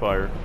fire.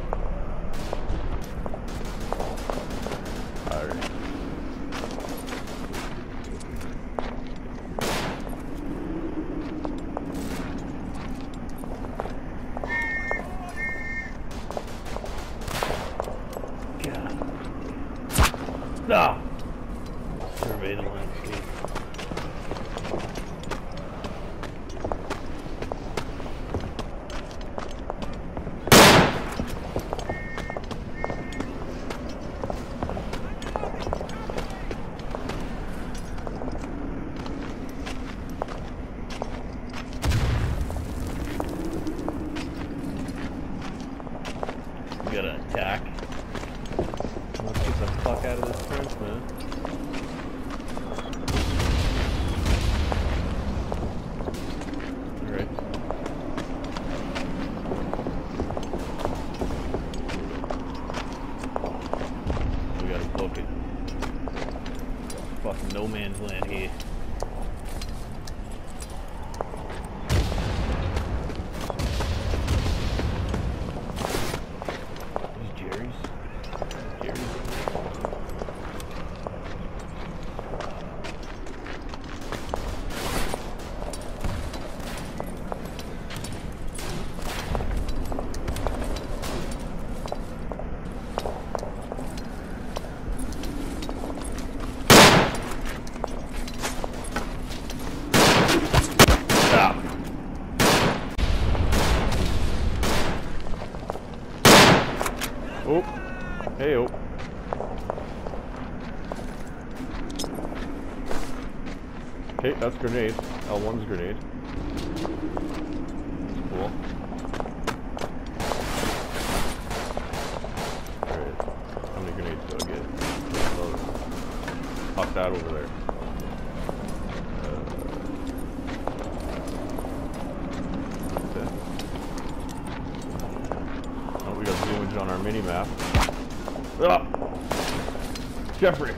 Oh. Hey, oh. Okay, that's grenade. L1's grenade. Jeffrey.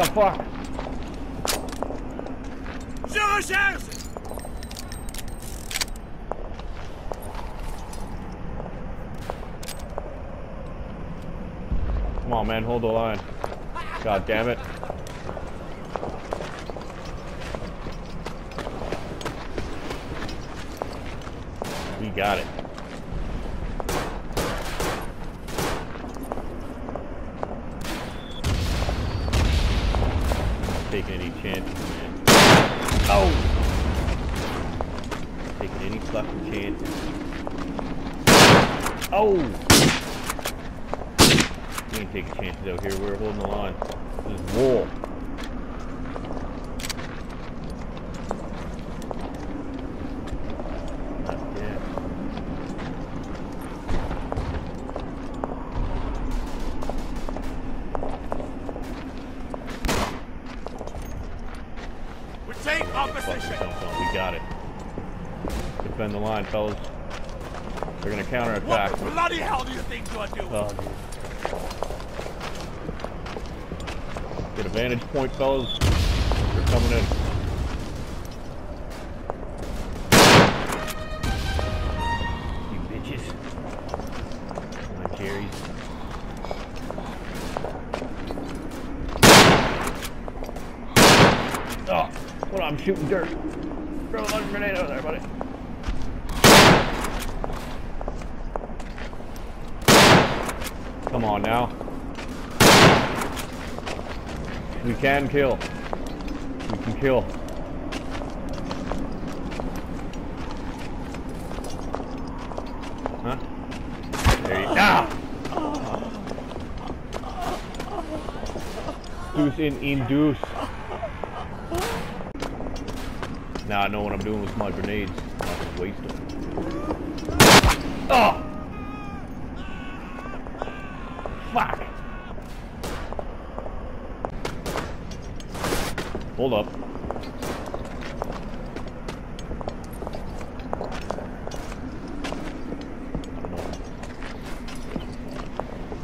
the fuck? Come on, man, hold the line. God damn it. We got it. Oh! We ain't taking chances out here. We're holding the line. This is war. Oh, dude. Get a vantage point, fellas. They're coming in. You bitches. On, Jerry's. Ah, oh, on, I'm shooting dirt. Throw a lunge grenade over there, buddy. Come on now. We can kill. We can kill. Huh? There you Ah! Deuce in induce. Now I know what I'm doing with my grenades. I'm not waste them. Oh! Fuck! Hold up.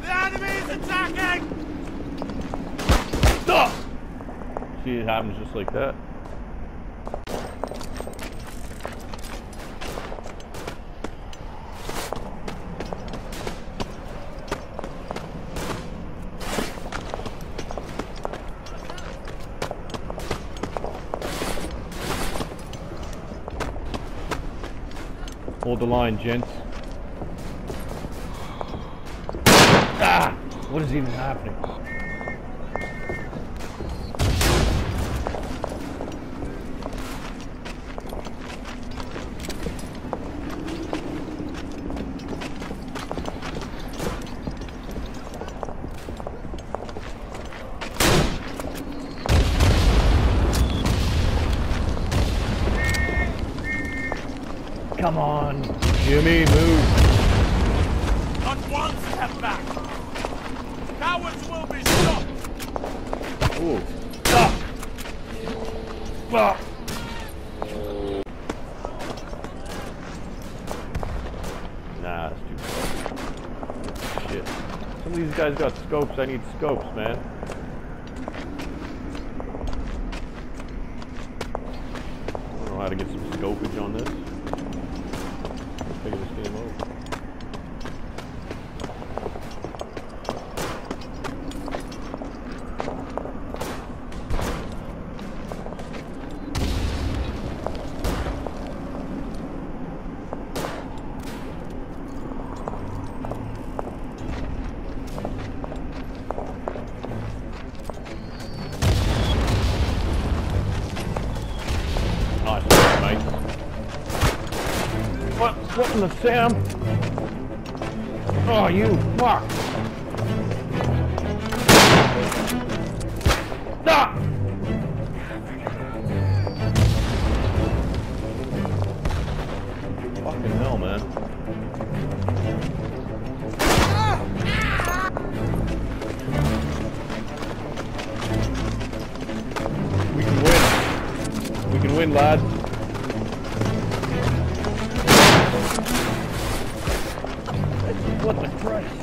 The enemy is attacking! Stop! See, it happens just like that. Hold the line, gents. Ah! What is even happening? These guys got scopes. I need scopes, man. Sam? Oh, you fuck! Ah! Fucking hell, man. We can win. We can win, lads. Christ?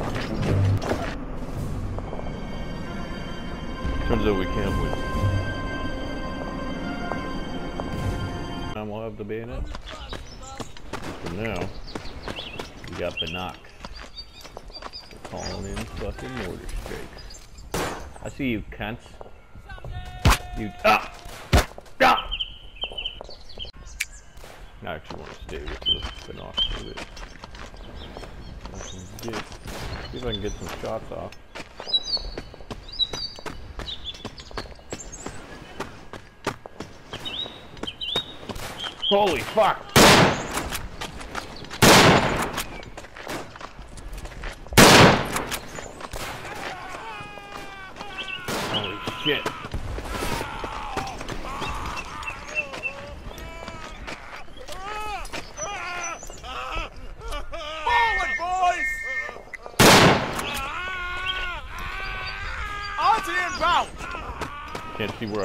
Turns out we can't win. And we'll have the bayonet. For now, we got the knock. Calling in fucking mortar strikes. I see you, cunts. You ah! Ah! I actually want to stay with the binocular see if I can get some shots off. Holy fuck!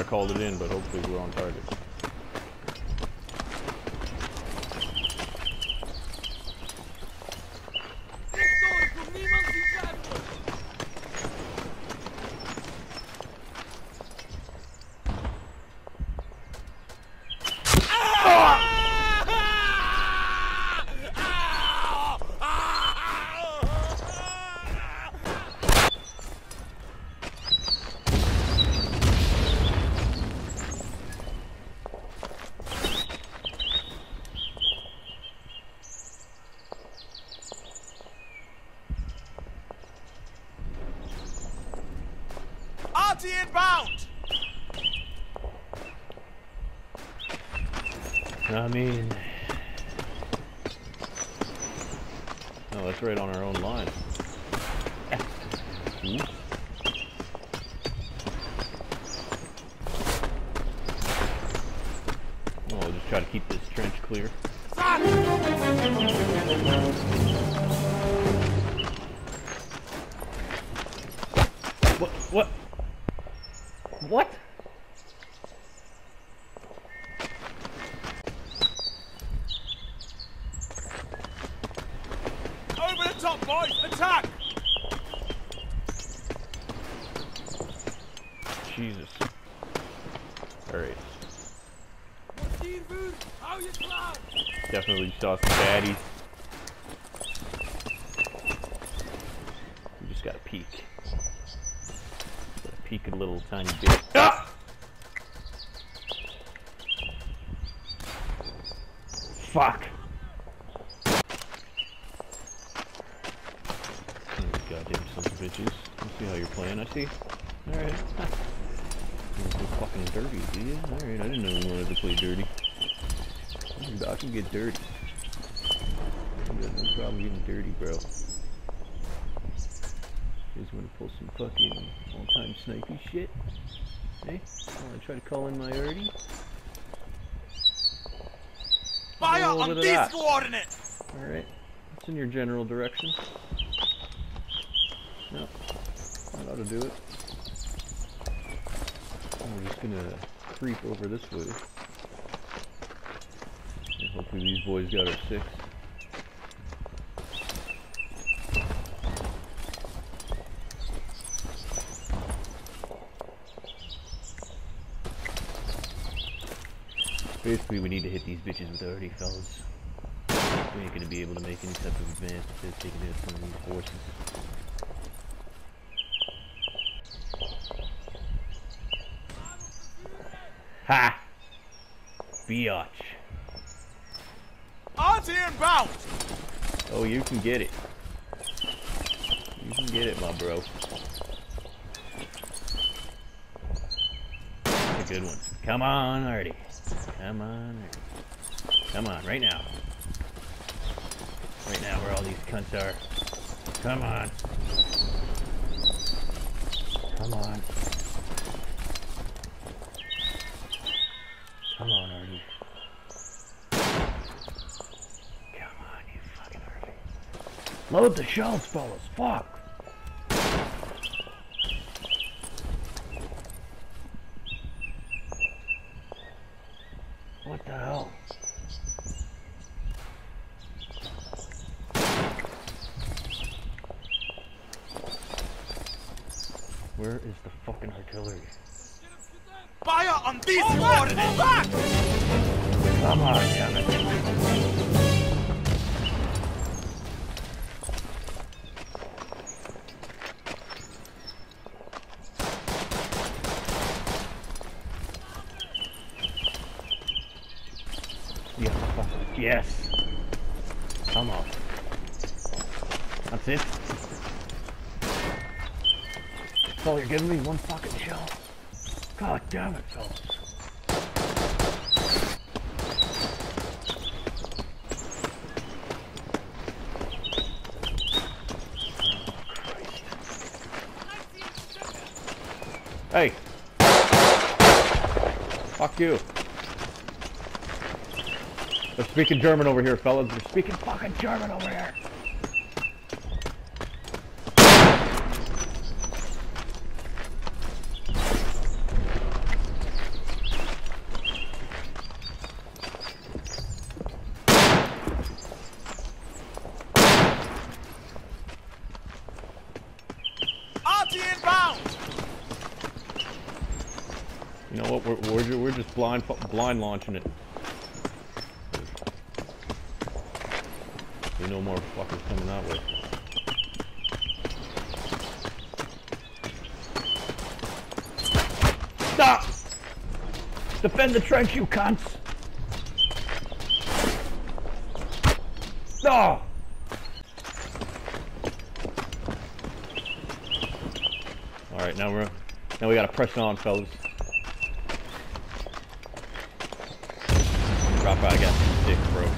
Called it in, but hopefully we're on target. What? Over the top, boys! Attack! Jesus. Alright. Definitely saw some baddies. We just gotta peek. Gotta peek a little tiny bit. Ah! Fuck! Oh, Goddamn sons of bitches. I see how you're playing, I see. Alright. You wanna play fucking dirty, do you? Alright, I didn't know you wanted to play dirty. I can get dirty. I got no problem getting dirty, bro. You wanna pull some fucking all-time snipey shit? Hey? I wanna try to call in my arty? Fire on these that. coordinates! Alright. It's in your general direction. No. That ought to do it. We're just gonna creep over this way. And hopefully these boys got our six. Basically, we need to hit these bitches with already, fellas. We ain't gonna be able to make any type of advance if they're taking out some of these forces. Ha! Biatch. Arty inbound! Oh, you can get it. You can get it, my bro. That's a good one. Come on, arty. Come on, Come on, right now. Right now, where all these cunts are. Come on. Come on. Come on, arty. Come on, you fucking arty. Load the shells, fellas. Fuck. What the hell? Where is the fucking artillery? Fire on these coordinates! Back! Come on, damn it. me one fucking shell. God damn it, fellas. Hey! Fuck you. They're speaking German over here, fellas. They're speaking fucking German over here. Blind blind launching it. We know more fuckers coming that way. Stop! Defend the trench, you cunts! No! All right, now we're now we gotta press on, fellas. Drop I got six, bro.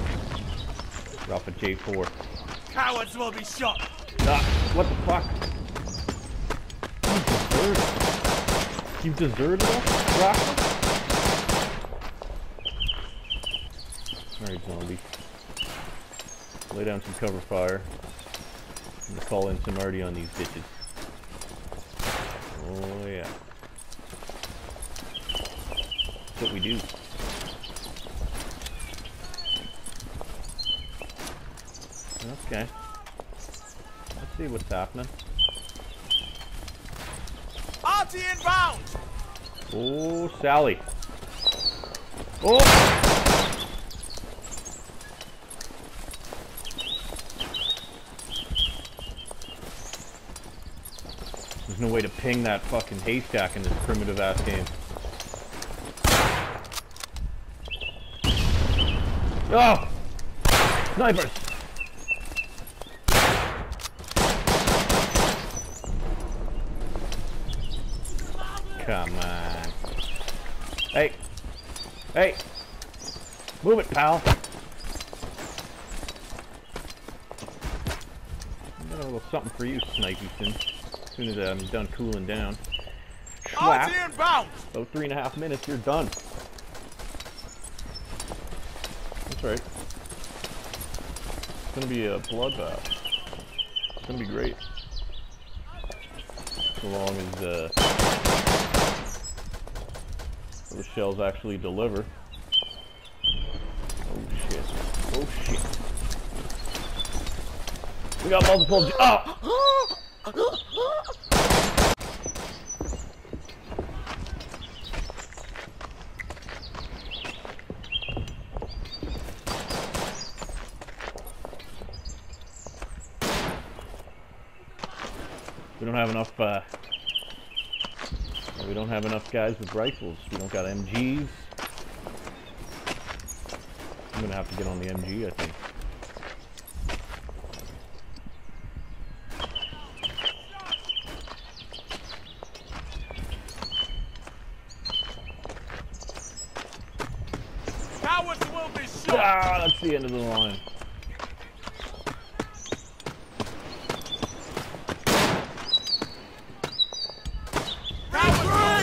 Drop a J4. Cowards will be shot! Ah, what the fuck? You deserted. You deserted us, Rocker? Alright, zombie. Lay down some cover fire. I'm gonna call in some arty on these bitches. Oh yeah. That's what we do. Okay. Let's see what's happening. Arty inbound! Oh, Sally. Oh! There's no way to ping that fucking haystack in this primitive ass game. Oh! Snipers! Come on. Hey. Hey. Move it, pal. I got a little something for you, Snipeyson. As soon as I'm done cooling down. Schwap. About three and a half minutes, you're done. That's right. It's gonna be a bloodbath. It's gonna be great. So long as uh, those shells actually deliver. Oh shit. Oh shit. We got multiple. Oh! We don't have enough, uh, we don't have enough guys with rifles. We don't got MGs. I'm gonna have to get on the MG, I think. Cowards will be shot! Ah, that's the end of the line.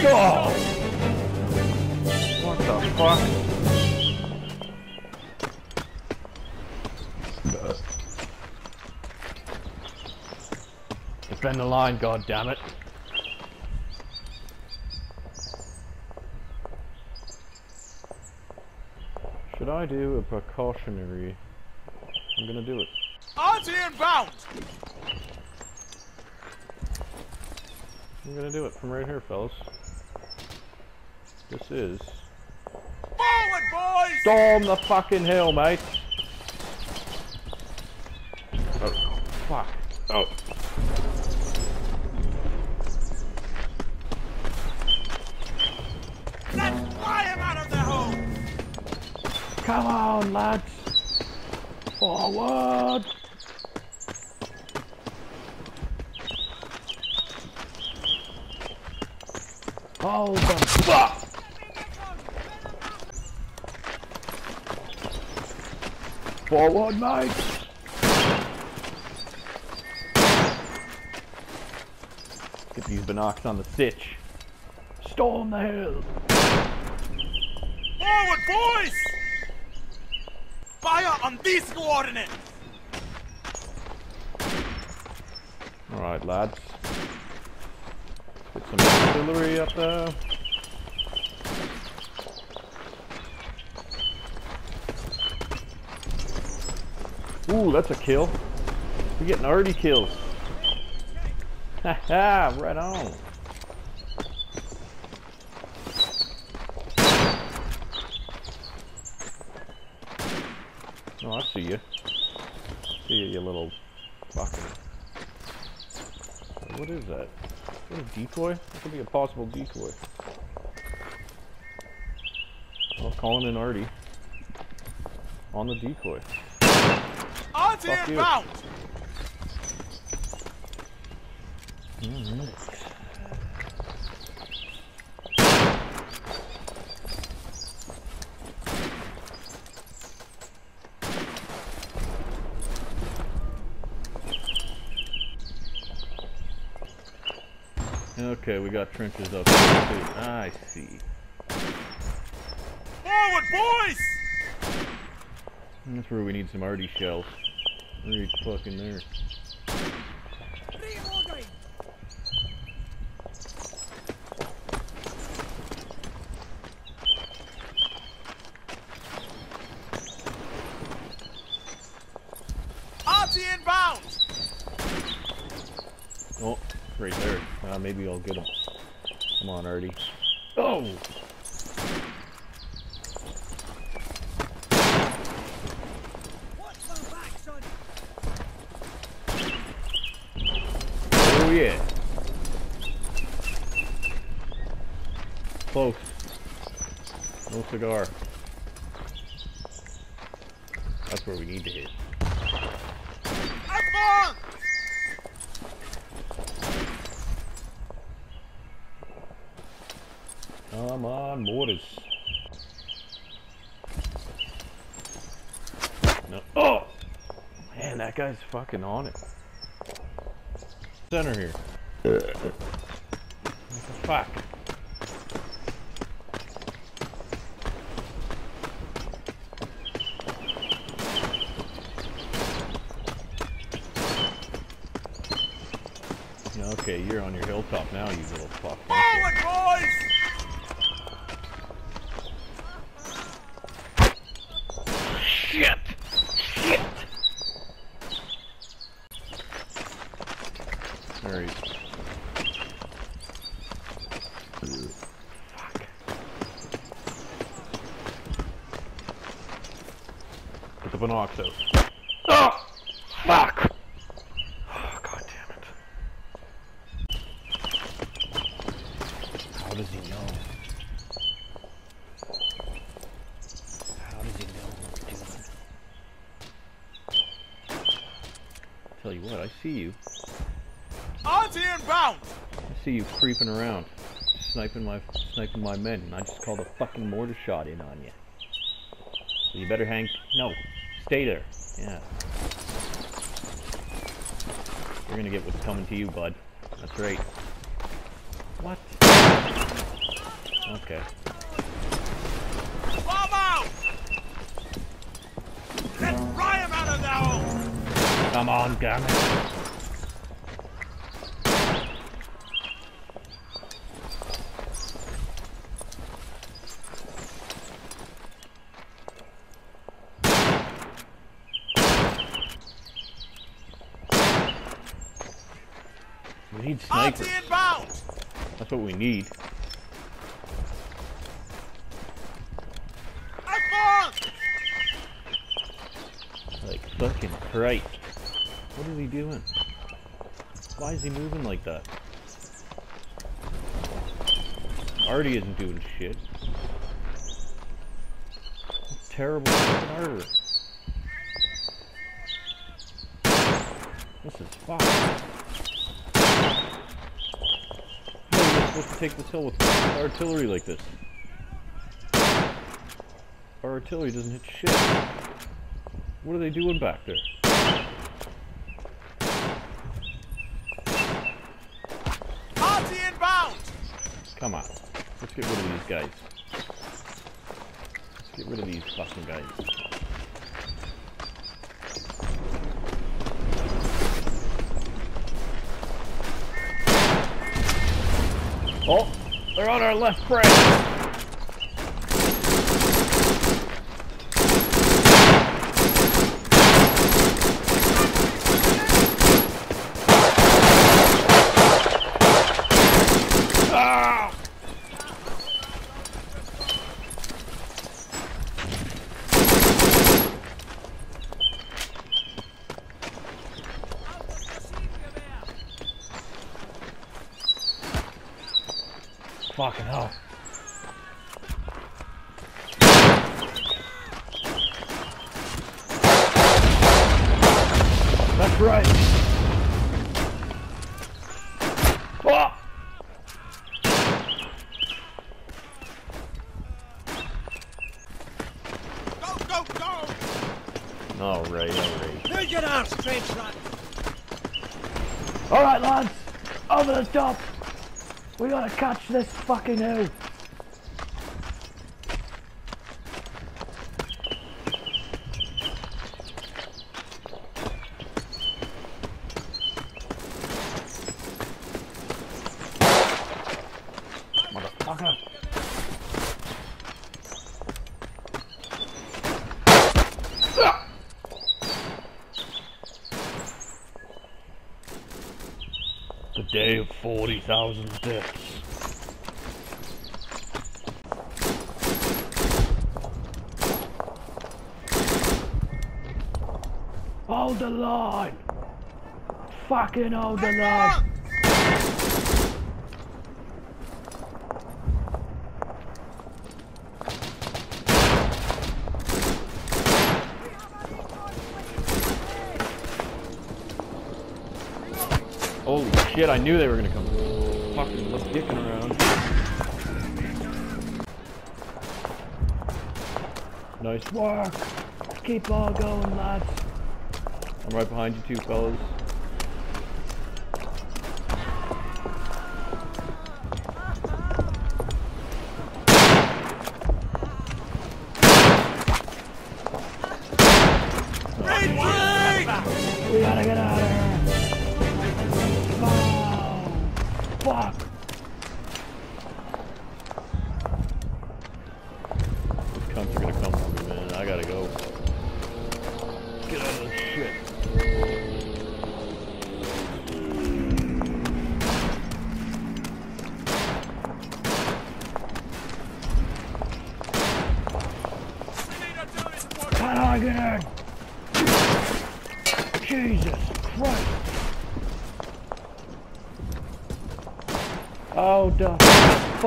Oh! What the fuck? Defend the line, god damn it. I do a precautionary? I'm gonna do it. Arty inbound! I'm gonna do it from right here, fellas. This is Forward, boys! Storm the fucking hill, mate. Forward. Hold the fuck. Forward, mate. Get these binocs on the stitch. Storm the hill! Forward, boys! Fire on these coordinates! Alright, lads. Get some artillery up there. Ooh, that's a kill. We're getting arty kills. Haha, right on. Oh, I see you. See you, you little fucking. What is that? Is that a decoy? That could be a possible decoy. Well, calling in arty. On the decoy. Arty Fuck you. inbound! Alright. Mm-hmm. Okay, we got trenches up there too. I see. Forward, boys! That's where we need some arty shells. Right fucking there. Arty inbound! Oh, right there. Uh, maybe I'll get him. Come on, arty. Oh! Oh yeah. Close. No cigar. That's where we need to hit. Advance! Come on, mortars. No. Oh! Man, that guy's fucking on it. Center here. What the fuck? Okay, you're on your hilltop now, you little fuck. Forward, boys! Shit! Shit! Alright. Fuck. Put the binocs out. Oh! Fuck! Oh, God damn it. How does he know? How does he know what we're doing? Tell you what, I see you. Arty inbound! I see you creeping around, sniping my sniping my men, and I just called a fucking mortar shot in on you. So you better hang. No, stay there. Yeah. You're gonna get what's coming to you, bud. That's right. What? Okay. Bomb out! Let's fry him out of hole! Come on, damn it. We need Arty snipers. inbound! That's what we need. Like fucking Christ. What is he doing? Why is he moving like that? Arty isn't doing shit. Terrible artery. This is fucked. How are you supposed to take this hill with artillery like this? Our artillery doesn't hit shit. What are they doing back there? Arty inbound! Come on. Let's get rid of these guys. Let's get rid of these fucking guys. Oh, they're on our left flank. Ah! Fucking hell. That's right. Oh! Go, go, go! All right, all right. Hold your arms straight, son. All right, lads, over the top. We gotta catch this fucking hill. Motherfucker. Ah! The day of 40,000 deaths. Hold the line! Fucking hold the line! Holy shit, I knew they were gonna come. Fucking look dicking around. Nice work! Keep on going, lads. I'm right behind you two fellas.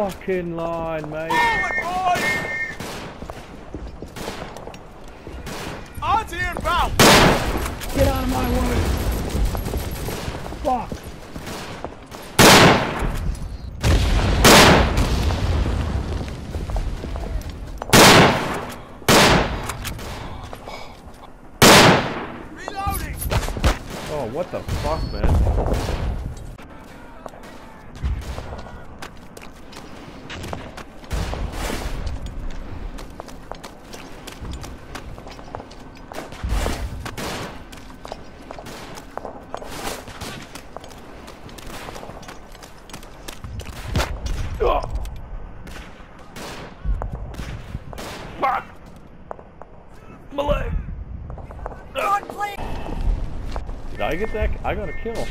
Fucking line, mate. Forward, boys! Onto your bow! Get out of my way! Fuck! Reloading! Oh, what the fuck, man? Ugh. Fuck! My leg! Did I got a kill.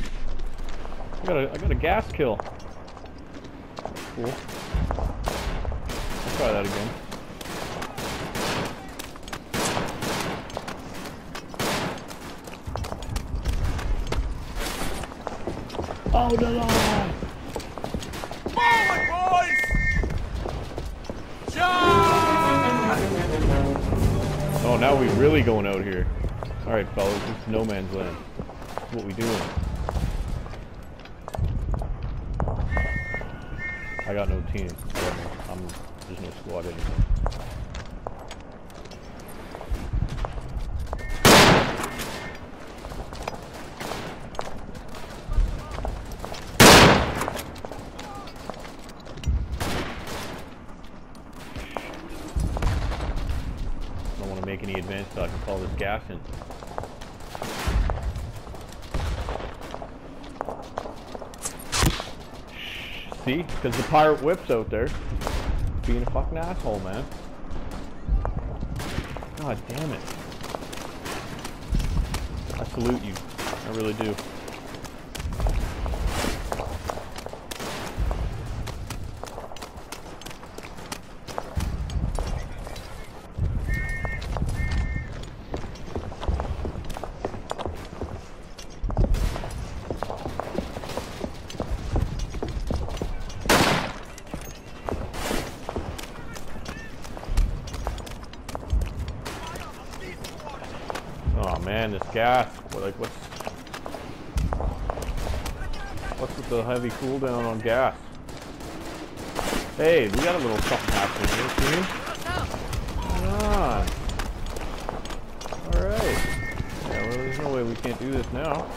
I got a, I got a gas kill. Cool. I'll try that again. Oh, the line! Forward, boys! Charge! Oh, now we really going out here. All right, fellas, it's no man's land what we doing? I got no team. I'm, there's no squad anymore. I don't want to make any advance so I can call this gaff in. Because the pirate whip's out there. Being a fucking asshole, man. God damn it. I salute you. I really do. Oh man, this gas. What, like what's what's with the heavy cooldown on gas? Hey, we got a little something happening here, team. Come on. Alright. Yeah, well, there's no way we can't do this now.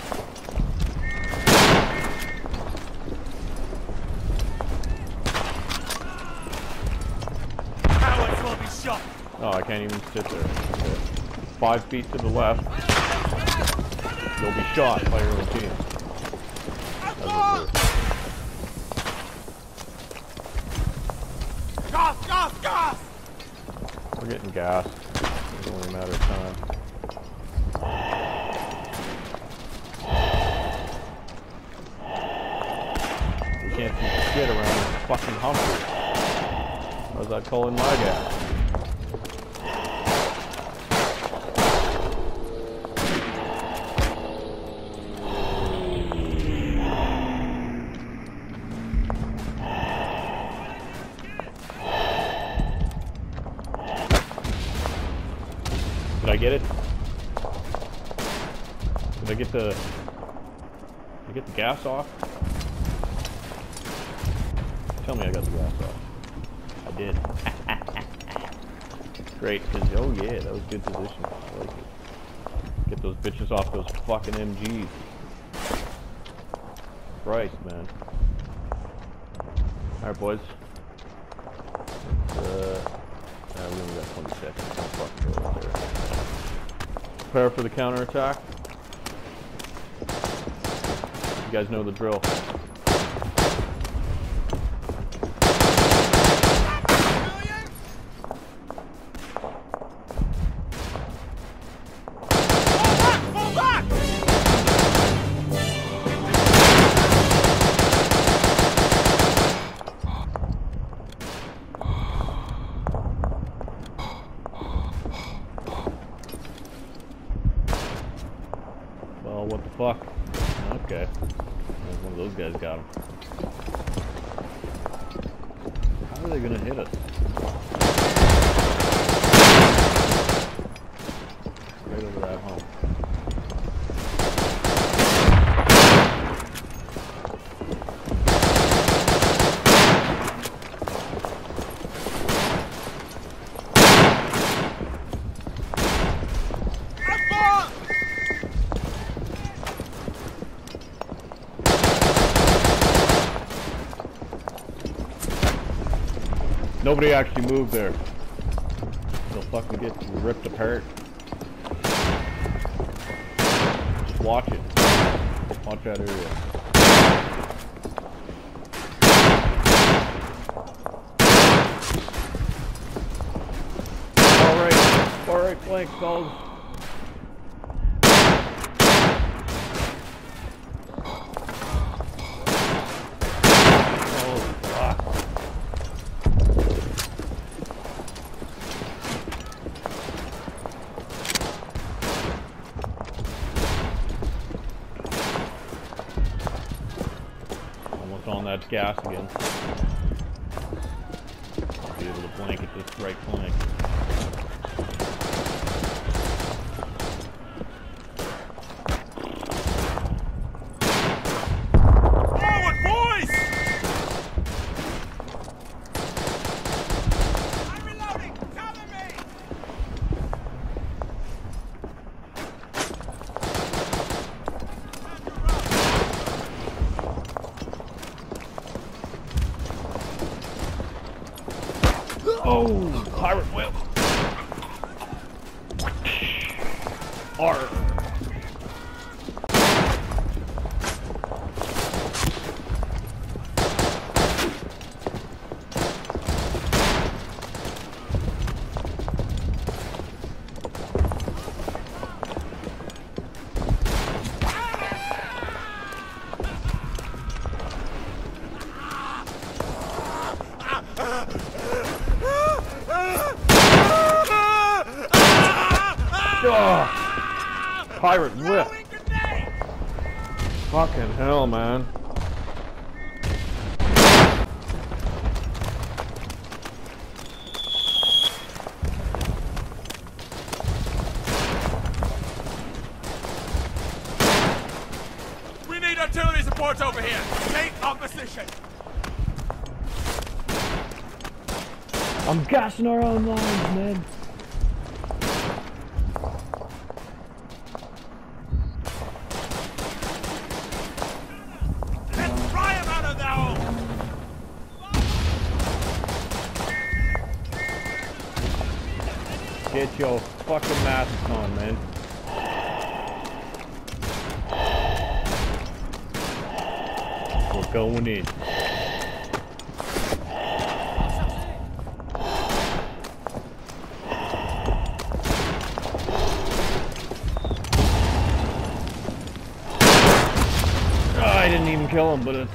Oh, I can't even sit there. Five feet to the left. You'll be shot by your own team. As it were. Gas, gas, gas! We're getting gas. It's only a matter of time. We can't see shit around this fucking Humphrey. How's that calling my gas? Did I get the... Did I get the gas off? Tell me I got the gas off. I did. Great, oh yeah, that was good position. I like it. Get those bitches off those fucking MGs. Christ, man. Alright, boys. Uh, uh, we only got 20 seconds. Prepare for the counterattack. You guys know the drill. Right over that hump. Nobody actually moved there. They'll fucking get ripped apart. Just watch it. That area. Alright, alright flank, fellas. Oh, fuck. Gas again. Be able to blanket this right flank. Transport's over here. Take opposition. I'm gassing our own lines, man.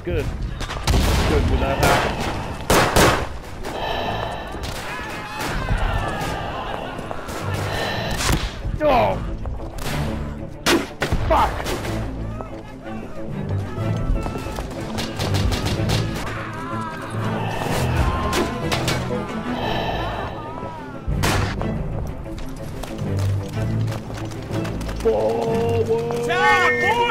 good. Good without happening. Oh! Fuck! Forward! Attack!